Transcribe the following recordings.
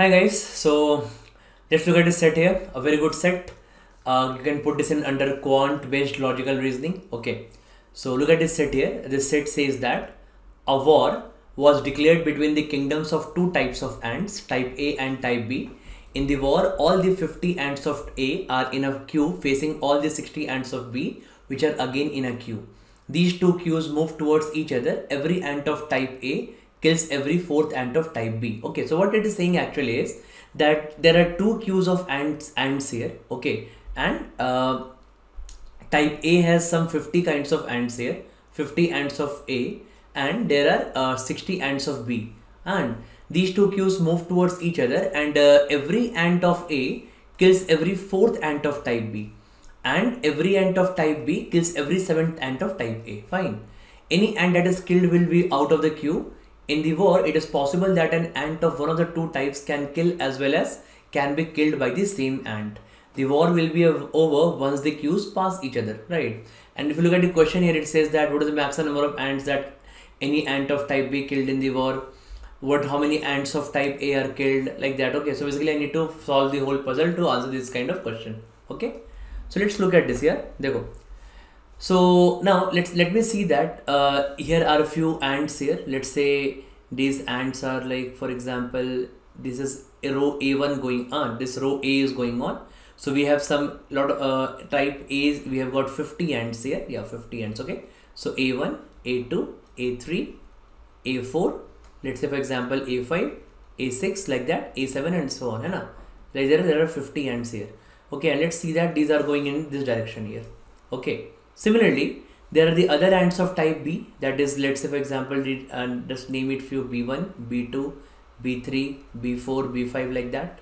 Hi guys, so let's look at this set here. A very good set. Uh, you can put this in under quant-based logical reasoning. Okay, so look at this set here. This set says that a war was declared between the kingdoms of two types of ants, type A and type B. In the war, all the 50 ants of A are in a queue facing all the 60 ants of B, which are again in a queue. These two queues move towards each other. Every ant of type A kills every fourth ant of type B. Okay, so what it is saying actually is that there are two queues of ants ants here. Okay, and uh, type A has some 50 kinds of ants here, 50 ants of A, and there are uh, 60 ants of B. And these two queues move towards each other, and uh, every ant of A kills every fourth ant of type B, and every ant of type B kills every seventh ant of type A. Fine. Any ant that is killed will be out of the queue in the war, it is possible that an ant of one of the two types can kill as well as can be killed by the same ant. The war will be over once the queues pass each other, right? And if you look at the question here, it says that what is the maximum number of ants that any ant of type B killed in the war? What, how many ants of type A are killed like that? Okay, so basically I need to solve the whole puzzle to answer this kind of question. Okay, so let's look at this here. There go. So now let's let me see that uh, here are a few ants here. Let's say these ants are like for example this is a row A1 going on. This row A is going on. So we have some lot of uh, type A's. We have got 50 ants here. Yeah, 50 ants. Okay. So A1, A2, A3, A4. Let's say for example A5, A6 like that, A7 and so on. Hai na? Like there, there are 50 ants here. Okay, and let's see that these are going in this direction here. Okay. Similarly, there are the other ants of type B that is let's say for example and uh, just name it few B1, B2, B3, B4, B5 like that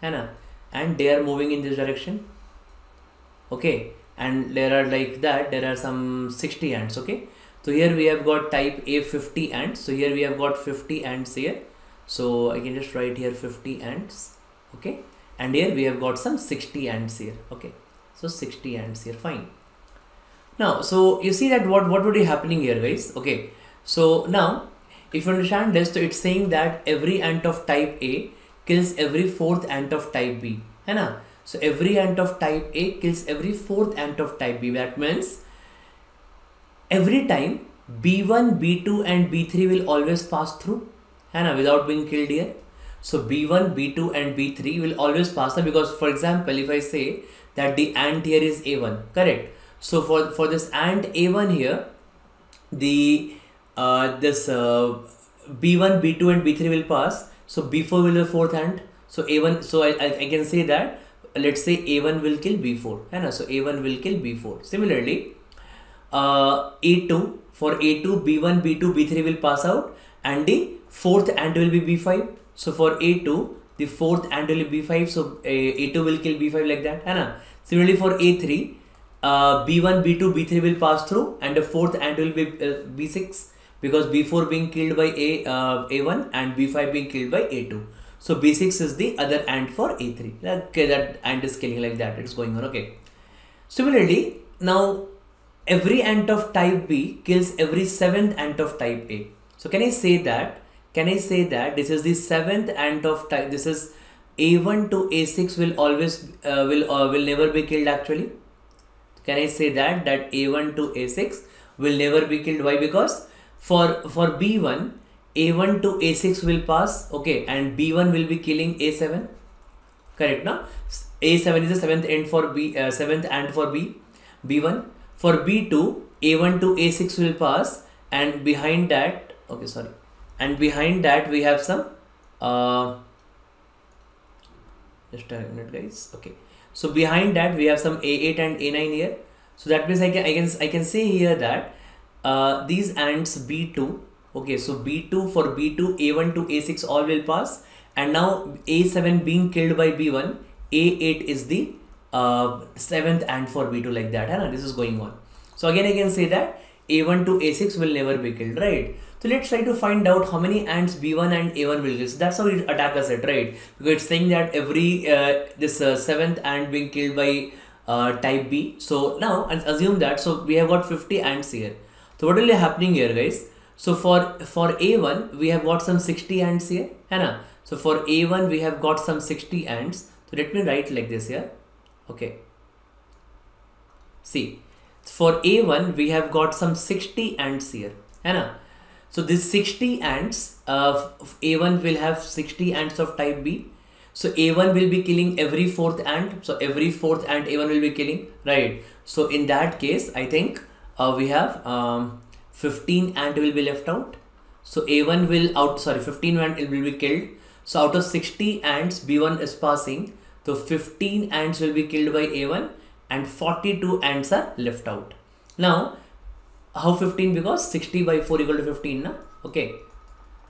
Anna. and they are moving in this direction. Okay? And there are like that there are some 60 ants okay? So here we have got type A 50 ants so here we have got 50 ants here. So I can just write here 50 ants okay? And here we have got some 60 ants here okay? So 60 ants here fine now so you see that what what would be happening here guys okay so now if you understand this so it's saying that every ant of type a kills every fourth ant of type b है ना so every ant of type a kills every fourth ant of type b that means every time b1 b2 and b3 will always pass through है ना without being killed here so b1 b2 and b3 will always pass through because for example if i say that the ant here is a1 correct So for for this AND a1 here the uh, this uh, b1 b2 and b3 will pass so b4 will be fourth ant so a1 so I, I, I can say that let's say a1 will kill b4 right? so a1 will kill b4 similarly uh, a2 for a2 b1 b2 b3 will pass out and the fourth AND will be b5 so for a2 the fourth AND will be b5 so a, a2 will kill b5 like that right? similarly for a3 uh, b1 b2 b3 will pass through and the fourth ant will be uh, b6 because b4 being killed by a uh, a1 and b5 being killed by a2 so b6 is the other ant for a3 okay that ant is killing like that. It's going on. Okay. Similarly now every ant of type b kills every seventh ant of type a. So can i say that? Can i say that this is the seventh ant of type this is a1 to a6 will always uh, will uh, will never be killed actually can I say that that A1 to A6 will never be killed? Why? Because for for B1 A1 to A6 will pass okay and B1 will be killing A7 correct now A7 is the seventh end for B uh, seventh and for B B1 for B2 A1 to A6 will pass and behind that okay sorry. And behind that we have some uh, just a minute guys. Okay so behind that we have some a8 and a9 here. So that means i can i can i can say here that uh, these ants b2 okay so b2 for b2 a1 to a6 all will pass. And now a7 being killed by b1 a8 is the uh, seventh ant for b2 like that huh? this is going on. So again i can say that a1 to a6 will never be killed right so let's try to find out how many ants b1 and a1 will use. That's how it attackers it, right? Because it's saying that every uh, this uh, seventh ant being killed by uh, type b. So now assume that so we have got 50 ants here. So what will be happening here, guys? So for for a1 we have got some 60 ants here, Hana? So for a1 we have got some 60 ants. So let me write like this here. Okay. See, for a1 we have got some 60 ants here, Hana? So this 60 ants uh, a1 will have 60 ants of type b. So a1 will be killing every fourth ant. So every fourth ant a1 will be killing right? So in that case i think uh, we have um, 15 ant will be left out. So a1 will out sorry 15 ant will be killed. So out of 60 ants b1 is passing. So 15 ants will be killed by a1 and 42 ants are left out. Now how 15 because 60 by 4 equal to 15 na? okay.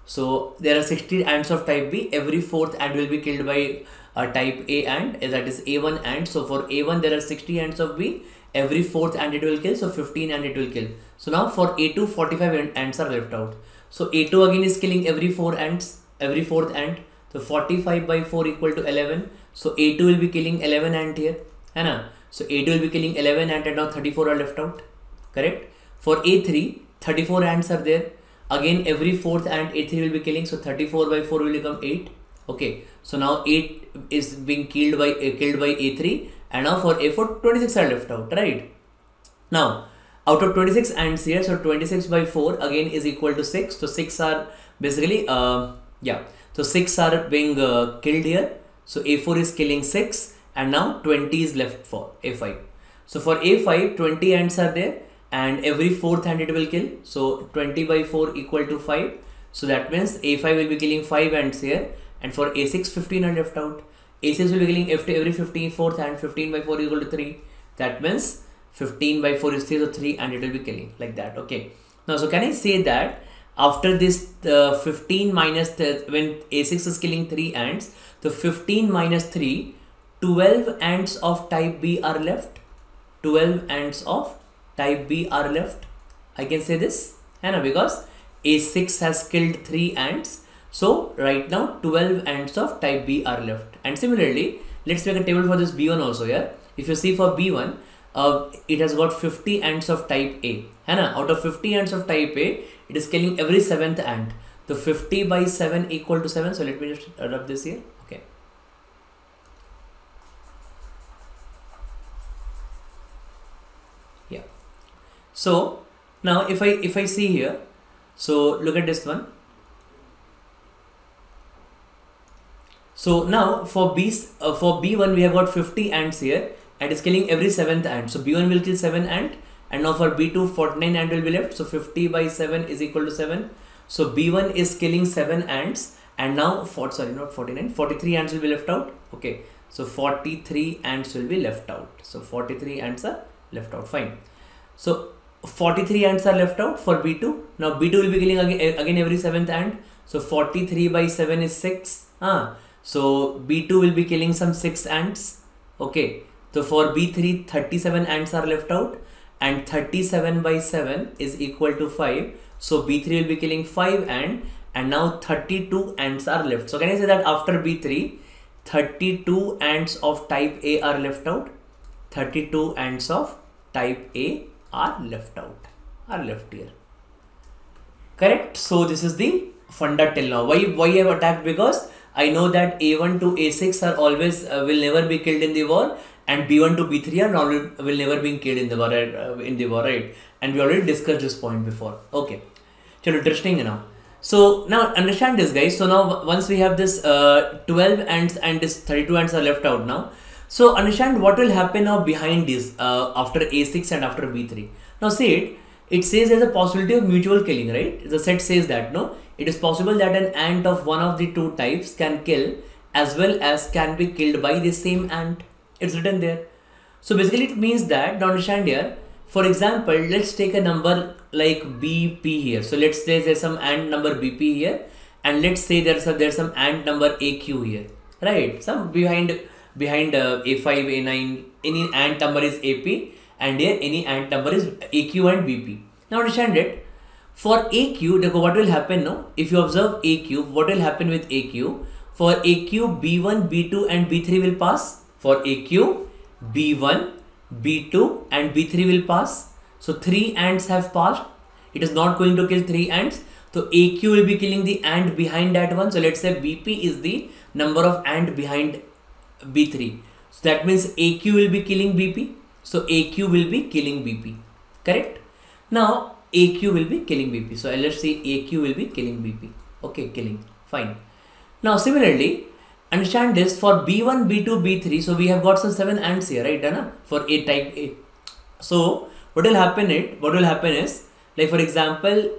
So there are 60 ants of type b. Every fourth ant will be killed by uh, type a ant that is a1 ant so for a1 there are 60 ants of b. Every fourth ant it will kill. So 15 and it will kill. So now for a2 45 ants are left out. So a2 again is killing every four ants every fourth ant so 45 by 4 equal to 11 so a2 will be killing 11 ant here. है ना so a2 will be killing 11 ant and now 34 are left out. Correct for a3 34 ants are there. Again every fourth ant a3 will be killing. So 34 by 4 will become 8 okay. So now 8 is being killed by uh, killed by a3 and now for a4 26 are left out right? Now out of 26 ants here so 26 by 4 again is equal to 6 so 6 are basically uh, yeah. So 6 are being uh, killed here. So a4 is killing 6 and now 20 is left for a5 so for a5 20 ants are there and every fourth ant it will kill. So 20 by 4 equal to 5 so that means a5 will be killing 5 ants here. And for a6 15 are left out. A6 will be killing every 15 fourth ant 15 by 4 equal to 3 that means 15 by 4 is 3 so 3 and it will be killing like that. Okay. Now so can i say that after this uh, 15 minus the, when a6 is killing 3 ants the 15 minus 3 12 ants of type b are left. 12 ants of type b are left. I can say this and because a6 has killed 3 ants. So right now 12 ants of type b are left. And similarly let's make a table for this b1 also here. If you see for b1 uh, it has got 50 ants of type a. Hana, out of 50 ants of type a it is killing every seventh ant. The 50 by 7 equal to 7 so let me just adopt this here so now if i if i see here so look at this one. So now for b uh, for b1 we have got 50 ants here. And it's killing every seventh ant. So b1 will kill 7 ant. And now for b2 49 ant will be left. So 50 by 7 is equal to 7 so b1 is killing 7 ants. And now for sorry not 49 43 ants will be left out. Okay. So 43 ants will be left out. So 43 ants are left out. Fine. So 43 ants are left out for b2 now b2 will be killing again, again every seventh ant. So 43 by 7 is 6 ah. So b2 will be killing some 6 ants. Okay. So for b3 37 ants are left out and 37 by 7 is equal to 5 so b3 will be killing 5 ant and now 32 ants are left. So can i say that after b3 32 ants of type a are left out? 32 ants of type a are left out are left here. Correct? So this is the funda till now why why i have attacked? Because i know that a1 to a6 are always uh, will never be killed in the war and b1 to b3 are not will never be killed in the war uh, in the war right? And we already discussed this point before. Okay. So interesting now so now understand this guys. So now once we have this uh, 12 ants and this 32 ants are left out now so understand what will happen now behind this uh, after a6 and after b3 now see it it says there's a possibility of mutual killing right? The set says that no? It is possible that an ant of one of the two types can kill as well as can be killed by the same ant. It's written there. So basically it means that now understand here for example let's take a number like bp here. So let's say there's some ant number bp here and let's say there's a there's some ant number aq here right? Some behind behind uh, a5 a9 any ant number is ap and here any ant number is aq and bp now understand it for aq what will happen now? if you observe aq what will happen with aq for aq b1 b2 and b3 will pass for aq b1 b2 and b3 will pass so three ants have passed it is not going to kill three ants. So AQ will be killing the ant behind that one. So let's say BP is the number of ant behind B3. So that means AQ will be killing BP. So AQ will be killing BP. Correct? Now AQ will be killing BP. So let's say AQ will be killing BP. Okay, killing. Fine. Now similarly, understand this for B1, B2, B3. So we have got some seven ants here, right? Dana? For A type A. So what will happen it what will happen is like for example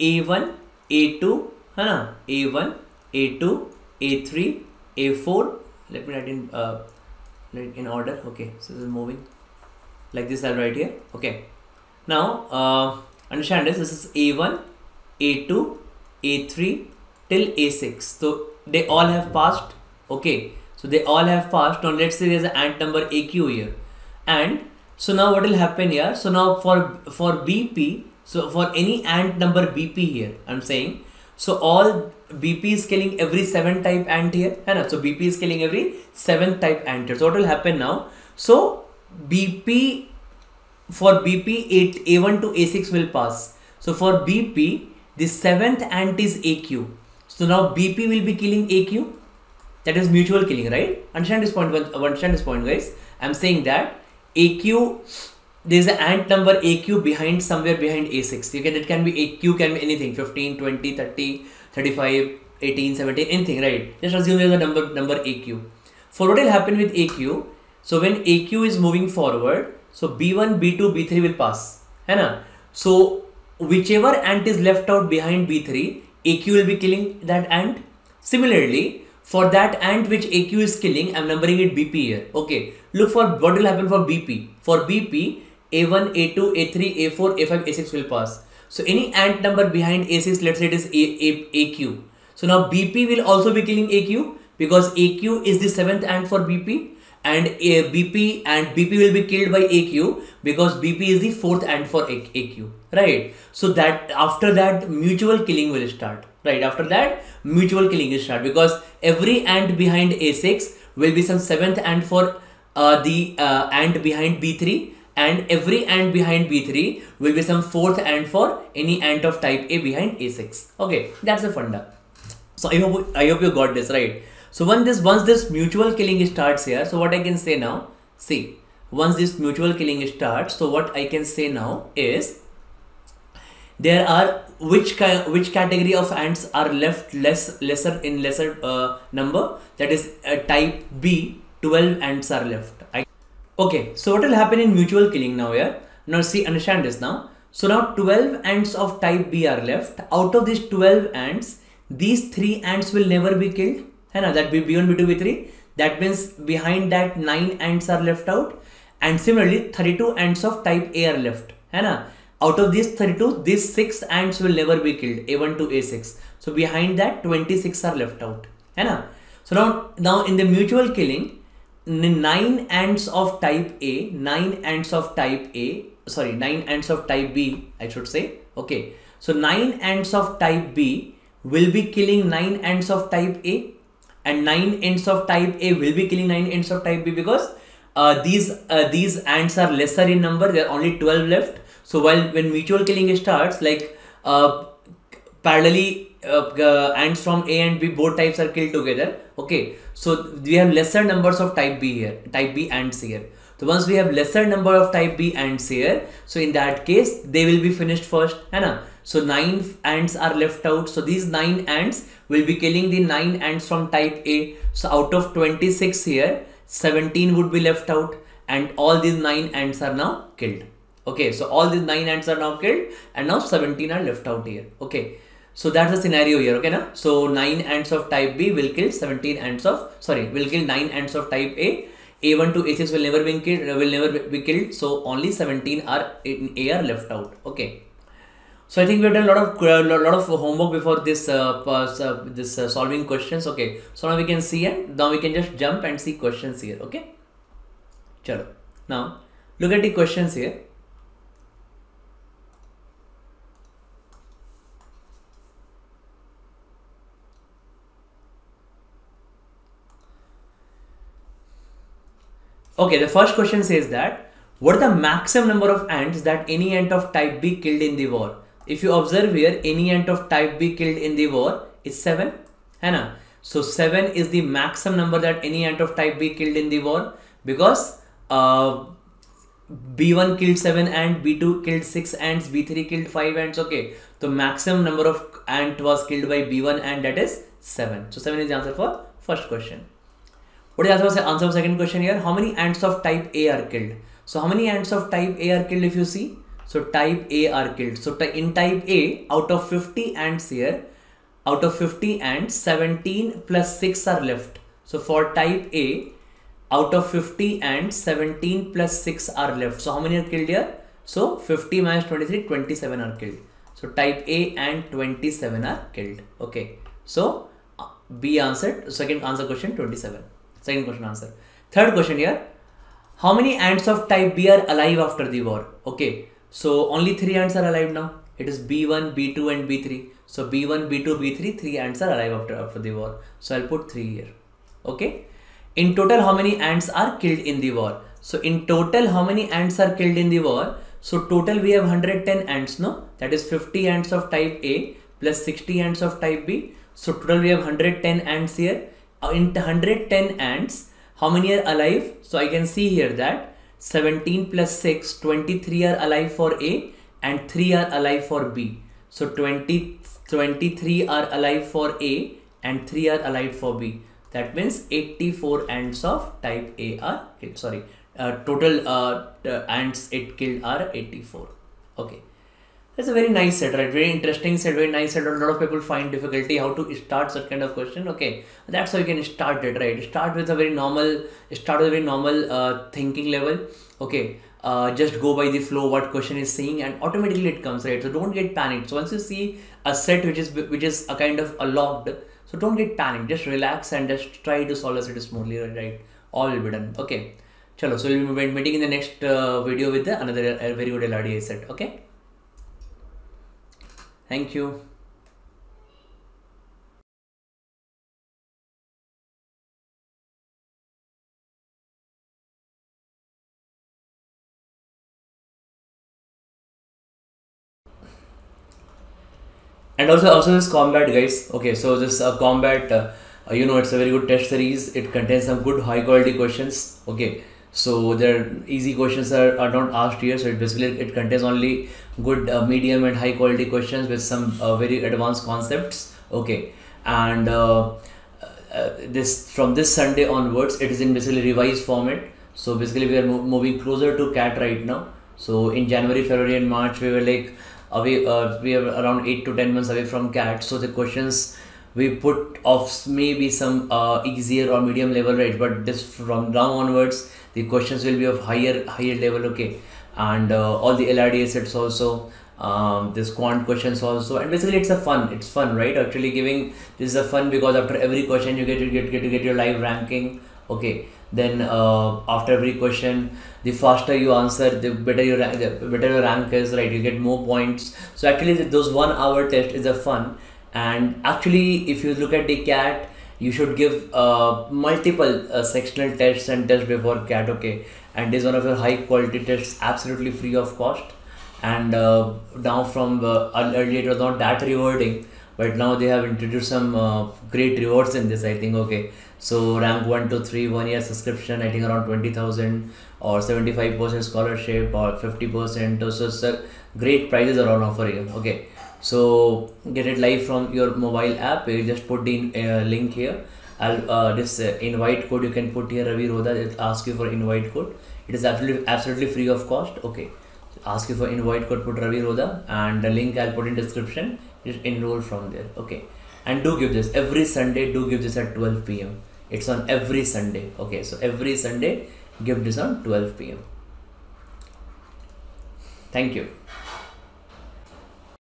A1, A2, Hana, A1, A2, A3, A4. Let me write in uh, in order. Okay, so this is moving like this. I'll write here. Okay. Now uh, understand this. This is A1, A2, A3 till A6. So they all have passed. Okay. So they all have passed. Now let's say there's an ant number AQ here, and so now what will happen here? So now for for BP, so for any ant number BP here, I'm saying. So all BP is killing every seven type ant here. Right? So BP is killing every seven type ant here. So what will happen now? So BP for BP eight A1 to A6 will pass. So for BP, the seventh ant is AQ. So now BP will be killing AQ. That is mutual killing, right? Understand this point. Understand this point, guys. I'm saying that AQ there's an ant number AQ behind somewhere behind A6. You can it can be AQ can be anything 15, 20, 30, 35, 18, 17, anything, right? Just assume there's a number number AQ. For what will happen with AQ? So when AQ is moving forward, so B1, B2, B3 will pass. Hai So whichever ant is left out behind B3, AQ will be killing that ant. Similarly, for that ant which AQ is killing, I'm numbering it BP here. Okay, look for what will happen for BP. For BP, A1, A2, A3, A4, A5, A6 will pass. So any ant number behind A6, let's say it is A, A, AQ. So now BP will also be killing AQ because AQ is the seventh ant for BP and A, BP and BP will be killed by AQ because BP is the fourth ant for AQ, right? So that after that mutual killing will start, right? After that mutual killing will start because every ant behind A6 will be some seventh ant for uh, the uh, ant behind B3 and every ant behind B3 will be some fourth ant for any ant of type A behind A6. Okay, that's the funda. So I hope I hope you got this right. So once this once this mutual killing starts here, so what I can say now, see, once this mutual killing starts, so what I can say now is there are which kind which category of ants are left less lesser in lesser uh, number that is uh, type B 12 ants are left okay so what will happen in mutual killing now here? Now see understand this now. So now 12 ants of type B are left. Out of these 12 ants these three ants will never be killed. And that be B1 B2 B3 that means behind that 9 ants are left out. And similarly 32 ants of type A are left. है out of these 32 these 6 ants will never be killed. A1 to A6 so behind that 26 are left out. है so now now in the mutual killing nine ants of type A, nine ants of type A, sorry, nine ants of type B, I should say. Okay, so nine ants of type B will be killing nine ants of type A, and nine ants of type A will be killing nine ants of type B because uh, these uh, these ants are lesser in number. There are only twelve left. So while when mutual killing starts, like uh, parallelly uh, ants from A and B both types are killed together. Okay, so we have lesser numbers of type B here, type B ants here. So once we have lesser number of type B ants here, so in that case they will be finished first, Anna. So nine ants are left out. So these nine ants will be killing the nine ants from type A. So out of 26 here, 17 would be left out and all these nine ants are now killed. Okay, so all these nine ants are now killed and now 17 are left out here. Okay. So that's the scenario here, okay na? So 9 ants of type B will kill 17 ants of, sorry, will kill 9 ants of type A. A1 to A6 will never be killed, will never be killed. So only 17 are in A are left out. Okay. So I think we have done a lot of uh, lot of homework before this uh, uh, this uh, solving questions. Okay. So now we can see and now we can just jump and see questions here. Okay. Chalo. Now look at the questions here. Okay, the first question says that what are the maximum number of ants that any ant of type B killed in the war? if you observe here any ant of type b killed in the war is 7 है ना? So 7 is the maximum number that any ant of type b killed in the war because uh, b1 killed 7 ant b2 killed 6 ants b3 killed 5 ants okay. So maximum number of ant was killed by b1 and that is 7 so 7 is the answer for first question what is the answer, for second question here how many ants of type a are killed so how many ants of type a are killed if you see so type a are killed so in type a out of 50 ants here out of 50 ants 17 plus 6 are left so for type a out of 50 and 17 plus 6 are left. So how many are killed here? So 50 minus 23, 27 are killed. So type A and 27 are killed. Okay. So uh, B answered. Second answer question 27. Second question answer. Third question here. How many ants of type B are alive after the war? Okay. So only three ants are alive now. It is B1, B2 and B3. So B1, B2, B3, three ants are alive after, after the war. So I'll put three here. Okay in total how many ants are killed in the war so in total how many ants are killed in the war so total we have 110 ants no that is 50 ants of type a plus 60 ants of type b so total we have 110 ants here in 110 ants how many are alive so i can see here that 17 plus 6 23 are alive for a and 3 are alive for b so 20 23 are alive for a and 3 are alive for b that means 84 ants of type A are killed. Sorry, uh, total uh, ants it killed are 84. Okay. That's a very nice set, right? Very interesting set, very nice set. A lot of people find difficulty how to start such kind of question. Okay, that's how you can start it, right? Start with a very normal, start with a very normal uh, thinking level. Okay, uh, just go by the flow what question is saying and automatically it comes right so don't get panicked so once you see a set which is which is a kind of a locked so don't get panicked. Just relax and just try to solve it smoothly. Right, all will be done. Okay. Chalo. So we'll be meeting in the next uh, video with the another uh, very good LRDI set. Okay. Thank you. and also also this combat guys. Okay so this uh, combat uh, you know it's a very good test series. It contains some good high quality questions. Okay so there easy questions are, are not asked here. So it basically it contains only good uh, medium and high quality questions with some uh, very advanced concepts. Okay. And uh, this from this sunday onwards it is in basically revised format. So basically we are mo moving closer to cat right now. So in january february and march we were like away uh, we are around 8 to 10 months away from cat. So the questions we put off maybe some uh, easier or medium level right? But this from now onwards the questions will be of higher higher level okay? And uh, all the LRDI sets also um, this quant questions also. And basically it's a fun it's fun right? Actually giving this is a fun because after every question you get to get, get to get your live ranking okay? Then uh, after every question the faster you answer the better your the better your rank is right? You get more points. So actually those one hour test is a fun. And actually if you look at the cat you should give uh, multiple uh, sectional tests and tests before cat okay? And this is one of your high quality tests absolutely free of cost. And uh, now from uh, earlier it was not that rewarding but now they have introduced some uh, great rewards in this i think okay? So rank 1 to 3 one year subscription I think around 20,000 or 75% scholarship or 50% so sir great prizes are on offer here okay so get it live from your mobile app. You just put the uh, link here. I'll uh, this uh, invite code. You can put here Ravi Rodha it you for invite code. It is absolutely absolutely free of cost. Okay. Ask you for invite code. Put Ravi Rodha and the link I'll put in description. Just enroll from there. Okay. And do give this. Every Sunday do give this at 12 p.m it's on every sunday. Okay. So every sunday give this on 12 pm thank you